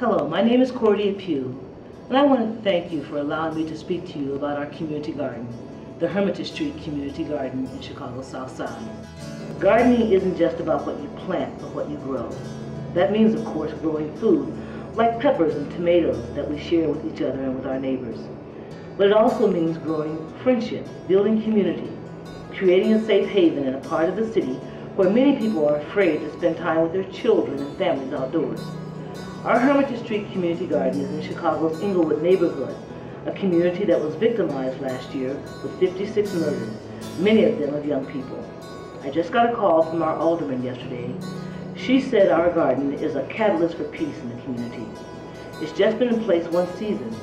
Hello, my name is Cordia Pugh, and I want to thank you for allowing me to speak to you about our community garden, the Hermitage Street Community Garden in Chicago's South Side. Gardening isn't just about what you plant, but what you grow. That means, of course, growing food, like peppers and tomatoes that we share with each other and with our neighbors. But it also means growing friendship, building community, creating a safe haven in a part of the city where many people are afraid to spend time with their children and families outdoors. Our Hermitage Street Community Garden is in Chicago's Englewood neighborhood, a community that was victimized last year with 56 murders, many of them of young people. I just got a call from our alderman yesterday. She said our garden is a catalyst for peace in the community. It's just been in place one season,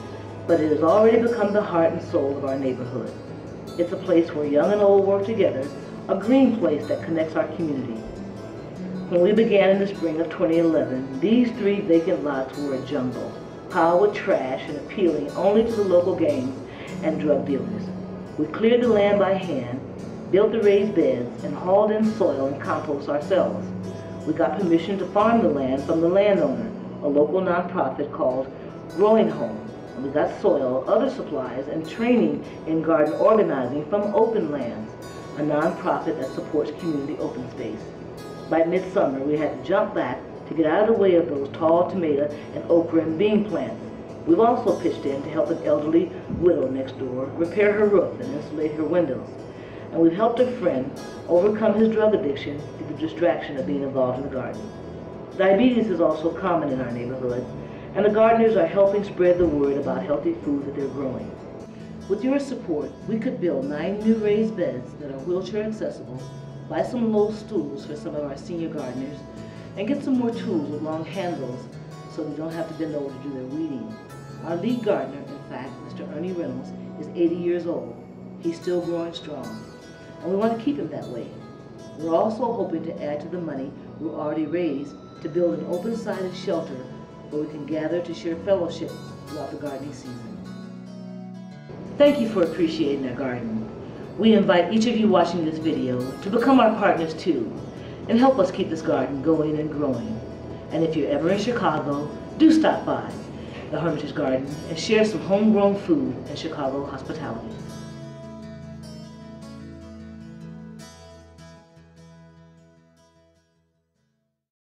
but it has already become the heart and soul of our neighborhood. It's a place where young and old work together, a green place that connects our community. When we began in the spring of 2011, these three vacant lots were a jungle, piled with trash and appealing only to the local gangs and drug dealers. We cleared the land by hand, built the raised beds, and hauled in soil and compost ourselves. We got permission to farm the land from the landowner, a local nonprofit called Growing Home. And we got soil, other supplies, and training in garden organizing from Openlands, a nonprofit that supports community open space by midsummer, we had to jump back to get out of the way of those tall tomato and okra and bean plants. We've also pitched in to help an elderly widow next door repair her roof and insulate her windows. And we've helped a friend overcome his drug addiction through the distraction of being involved in the garden. Diabetes is also common in our neighborhood, and the gardeners are helping spread the word about healthy food that they're growing. With your support, we could build nine new raised beds that are wheelchair accessible buy some low stools for some of our senior gardeners, and get some more tools with long handles so they don't have to bend over to do their weeding. Our lead gardener, in fact, Mr. Ernie Reynolds, is 80 years old. He's still growing strong, and we want to keep him that way. We're also hoping to add to the money we already raised to build an open-sided shelter where we can gather to share fellowship throughout the gardening season. Thank you for appreciating our garden. We invite each of you watching this video to become our partners too and help us keep this garden going and growing. And if you're ever in Chicago, do stop by the Hermitage Garden and share some homegrown food and Chicago hospitality.